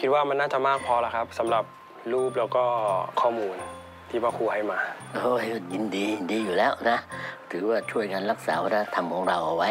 คิดว่ามันน่าจะมากพอแล้วครับสำหรับรูปแล้วก็ข้อมูลที่พ่อครูให้มา โอ้ยยินดียินดีอยู่แล้วนะ ถือว่าช่วยกันรักษาวัฒนธรรมของเราเอาไว้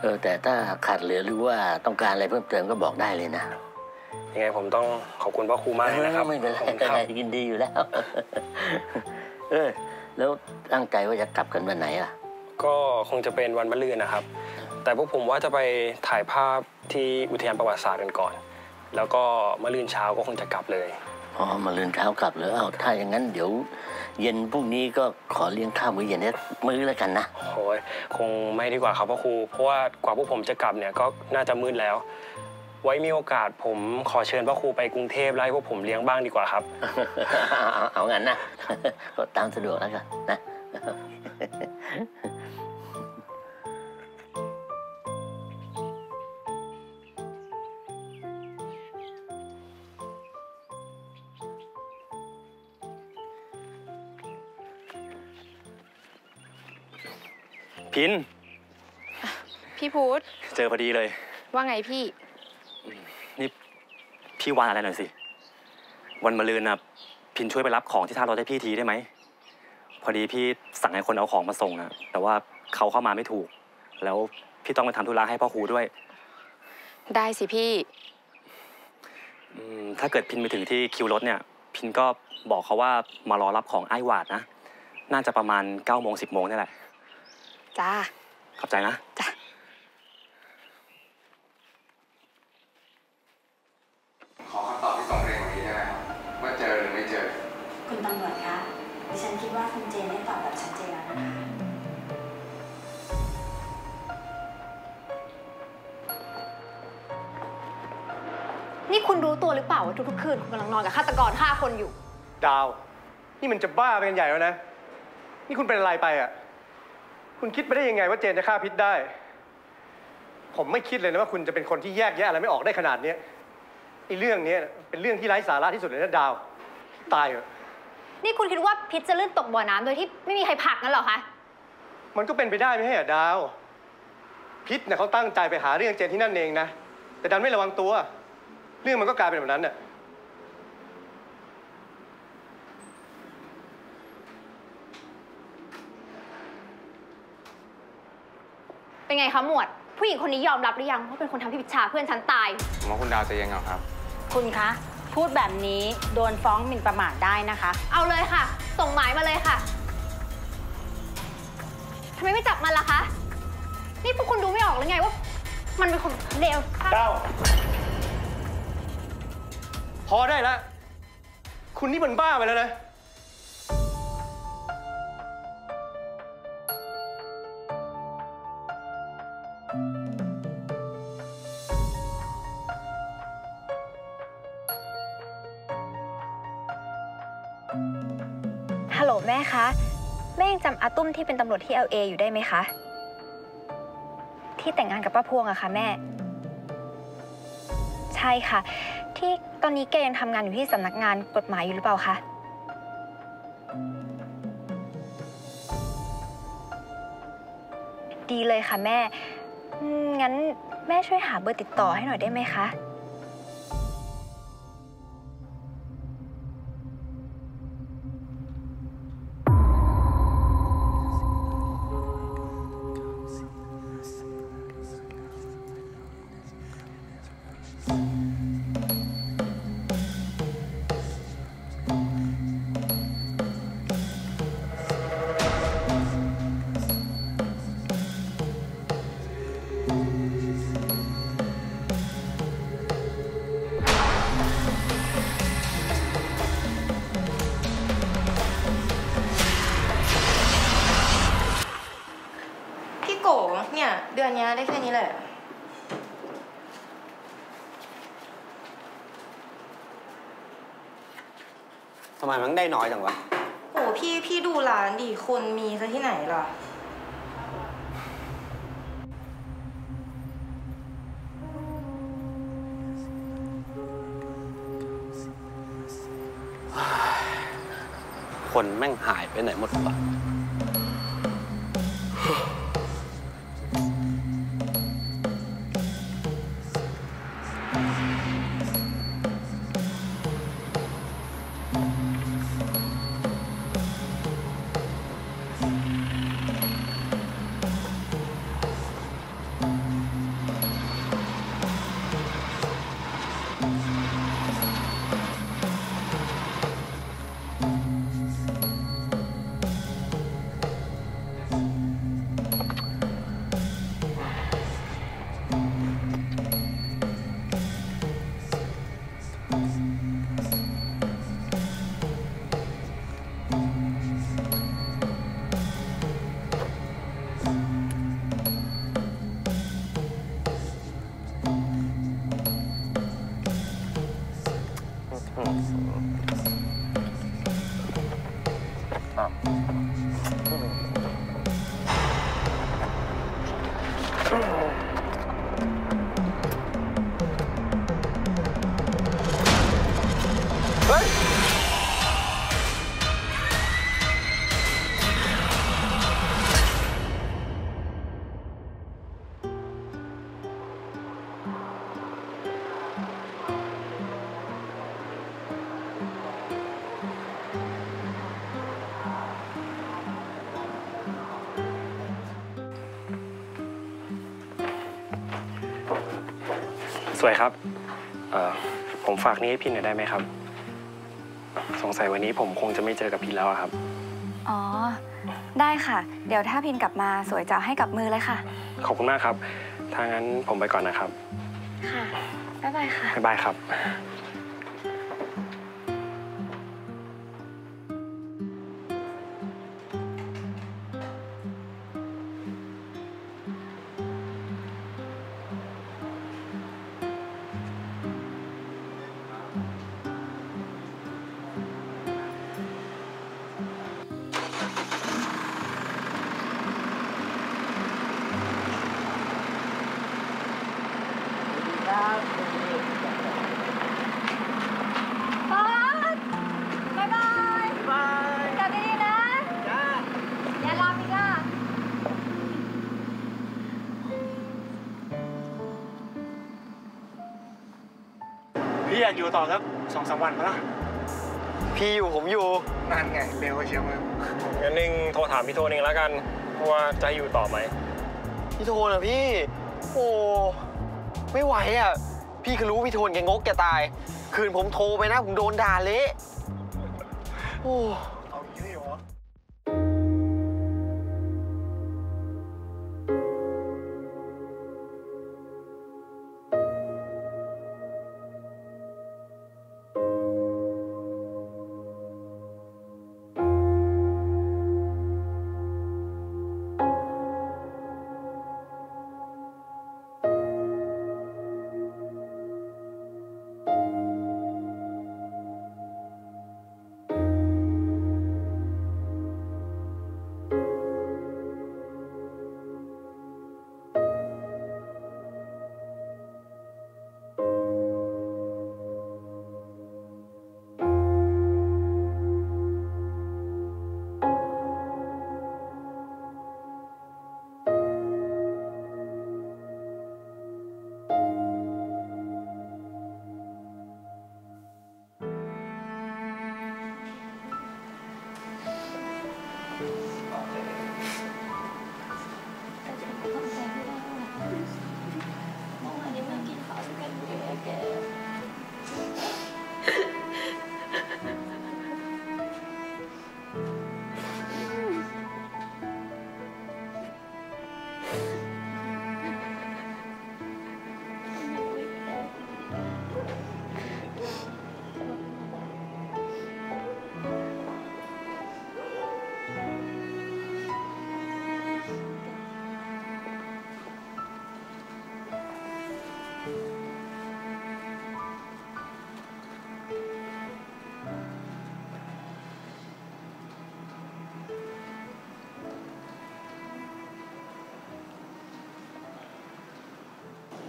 เออแต่ถ้าขาดเหลือหรือว่าต้องการอะไรเพิ่มเติมก็บอกได้เลยนะยังไงผมต้องขอบคุณพ่อครูมากเลยนะครับไม่เป็นไรขอบคุณครับยินดีอยู่แล้ว เออ แล้วตั้งใจว่าจะกลับกันวันไหนล่ะ ก็คงจะเป็นวันมะรืนนะครับ แต่พวกผมว่าจะไปถ่ายภาพที่อุทยานประวัติศาสตร์กันก่อน แล้วก็มะรืนเช้าก็คงจะกลับเลย อ๋อ มาลืนเช้ากลับเหรอเอาถ้าอย่างนั้นเดี๋ยว เย็นพรุ่งนี้ก็ขอเลี้ยงข้าวมื้อเย็นนี้มื้อแล้วกันนะโอ้ยคงไม่ดีกว่าครับพ่อครู เพราะว่ากว่าพวกผมจะกลับเนี่ยก็น่าจะมืดแล้ว ไว้มีโอกาสผมขอเชิญพ่อครูไปกรุงเทพแล้วให้พวกผมเลี้ยงบ้างดีกว่าครับ เอาเอางั้นนะก็ตามสะดวกแล้วกันนะ พิน พี่พุธเจอพอดีเลย ว่าไงพี่ นี่พี่วานอะไรหน่อยสิ วันมะรืนน่ะพินช่วยไปรับของที่ท่ารถให้พี่ทีได้ไหม พอดีพี่สั่งให้คนเอาของมาส่งอะแต่ว่าเขาเข้ามาไม่ถูก แล้วพี่ต้องไปทำธุระให้พ่อครูด้วย ได้สิพี่อืมถ้าเกิดพินไปถึงที่คิวรถเนี่ย พินก็บอกเขาว่ามารอรับของไอ้หวาดนะ น่าจะประมาณ9ก้าโมงสิบโมงนี่แหละ จ้า ขอบใจนะ จ้ะขอคำตอบที่ตรงประเด็นวันนี้ได้ไหมครับว่าเจอหรือไม่เจอ คุณตำรวจคะ ดิฉันคิดว่าคุณเจนได้ตอบแบบชัดเจนแล้วนะคะนี่คุณรู้ตัวหรือเปล่าว่าทุกๆคืนคุณกำลังนอนกับฆาตกรฆ่าคนอยู่ ดาว นี่มันจะบ้าไปกันใหญ่แล้วนะ นี่คุณเป็นอะไรไปอะ คุณคิดไปได้ยังไงว่าเจนจะฆ่าพิษได้ ผมไม่คิดเลยนะว่าคุณจะเป็นคนที่แยกแยะอะไรไม่ออกได้ขนาดเนี้ยไอ้เรื่องเนี้ยเป็นเรื่องที่ไร้สาระที่สุดเลยนะดาว ตายเหอะนี่คุณคิดว่าพิษจะลื่นตกบ่อน้ำโดยที่ไม่มีใครผลักนั่นเหรอคะ มันก็เป็นไปได้ไม่ใช่เหรอดาว พิษเนี่ยเขาตั้งใจไปหาเรื่องเจนที่นั่นเองนะ แต่ดันไม่ระวังตัว เรื่องมันก็กลายเป็นแบบนั้นน่ะ เป็นไงคะหมวด ผู้หญิงคนนี้ยอมรับหรือยังว่าเป็นคนทำพี่พิชชาเพื่อนฉันตาย ผมว่าคุณดาวใจะยังเอาครับ คุณคะ พูดแบบนี้โดนฟ้องหมิ่นประมาทได้นะคะ เอาเลยค่ะ ส่งหมายมาเลยค่ะทำไมไม่จับมันล่ะคะ นี่พวกคุณดูไม่ออกหรือไงว่า มันเป็นคนเลวดาว พอได้แล้ว คุณนี่มันบ้าไปแล้วนะ ตุ้มที่เป็นตำรวจที่ LA อยู่ได้ไหมคะ ที่แต่งงานกับป้าพวงอะคะแม่ ใช่ค่ะ ที่ตอนนี้แกยังทำงานอยู่ที่สำนักงานกฎหมายอยู่หรือเปล่าคะดีเลยค่ะแม่ งั้นแม่ช่วยหาเบอร์ติดต่อให้หน่อยได้ไหมคะ ดือนเนี้ยได้แค่นี้แหละ ทำไมมันได้น้อยจังวะ โอ้พี่พี่ดูร้านดิคนมีซะที่ไหนล่ะ คนแม่งหายไปไหนหมดวะ うん。 สวยครับเอ่อผมฝากนี้ให้พี่หน่อยได้ไหมครับ สงสัยวันนี้ผมคงจะไม่เจอกับพี่แล้วอะครับ อ๋อ ได้ค่ะ เดี๋ยวถ้าพินกลับมาสวยจะเอาให้กับมือเลยค่ะ ขอบคุณมากครับ ถ้างั้นผมไปก่อนนะครับ ค่ะ บ๊ายบายค่ะ บ๊ายบายครับบ พี่อยากอยู่ต่อสักสองสามวันมาละพี่อยู่ผมอยู่นั่นไงเร็วเชียวมึงงั้นนิ่งโทรถามพี่โทนเองแล้วกันว่าจะให้อยู่ต่อไหมพี่โทนอะพี่ โอ้ไม่ไหวอะพี่ก็รู้ว่าพี่โทนแกงกแกตาย คืนผมโทรไปนะผมโดนด่าเละโอ้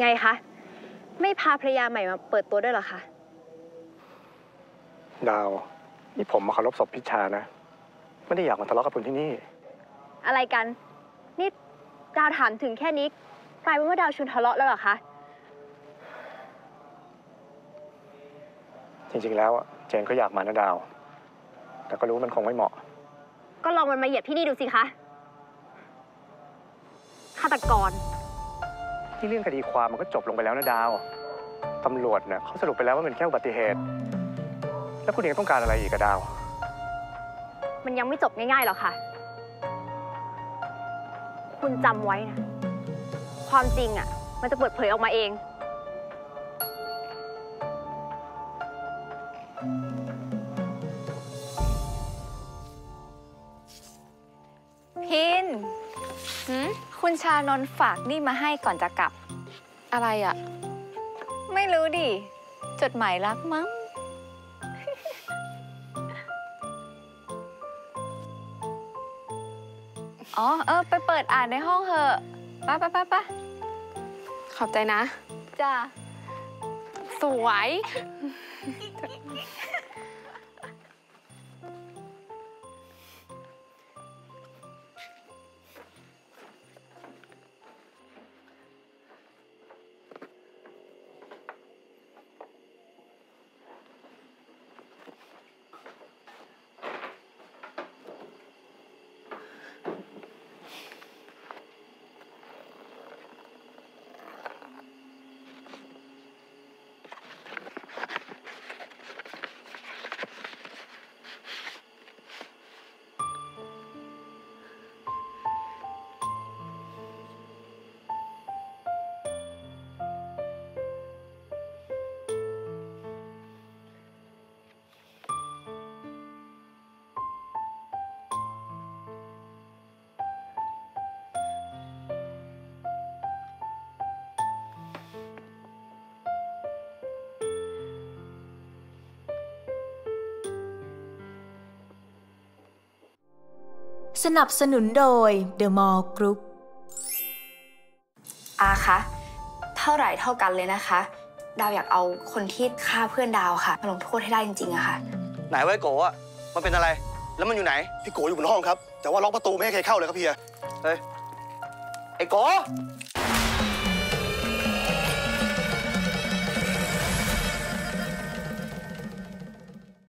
ไงคะ ไม่พาภรรยาใหม่มาเปิดตัวด้วยเหรอคะ ดาว นี่ผมมาเคารพศพพิชานะ ไม่ได้อยากมาทะเลาะกับคุณที่นี่ อะไรกัน นี่ดาวถามถึงแค่นี้กลายเป็นว่าดาวชวนทะเลาะแล้วเหรอคะ จริงๆ แล้วอะเจนก็อยากมานะดาว แต่ก็รู้ว่ามันคงไม่เหมาะ ก็ลองมันมาเหยียบที่นี่ดูสิคะฆาตกร ที่เรื่องคดีความมันก็จบลงไปแล้วนะดาว ตำรวจเนี่ยเขาสรุปไปแล้วว่าเป็นแค่อุบัติเหตุ แล้วคุณเองต้องการอะไรอีกอะดาว มันยังไม่จบง่ายๆหรอกค่ะ คุณจำไว้นะ ความจริงอะ มันจะเปิดเผยออกมาเอง พินหืม คุณชานนท์ฝากนี่มาให้ก่อนจะกลับ อะไรอะ ไม่รู้ดิ จดหมายรักมั้ง อ๋อ เออ ไปเปิดอ่านในห้องเถอะไปไปไปไปขอบใจนะ จ้า สวย สนับสนุนโดย The Mall Group อาคะ เท่าไหร่เท่ากันเลยนะคะ ดาวอยากเอาคนที่ฆ่าเพื่อนดาวค่ะ มาลงโทษให้ได้จริงๆอะค่ะ ไหนไว้โกะมันเป็นอะไร แล้วมันอยู่ไหน พี่โกอยู่บนห้องครับ แต่ว่าล็อกประตูไม่ให้ใครเข้าเลยครับเฮียเฮ้ย ไอ้โกะ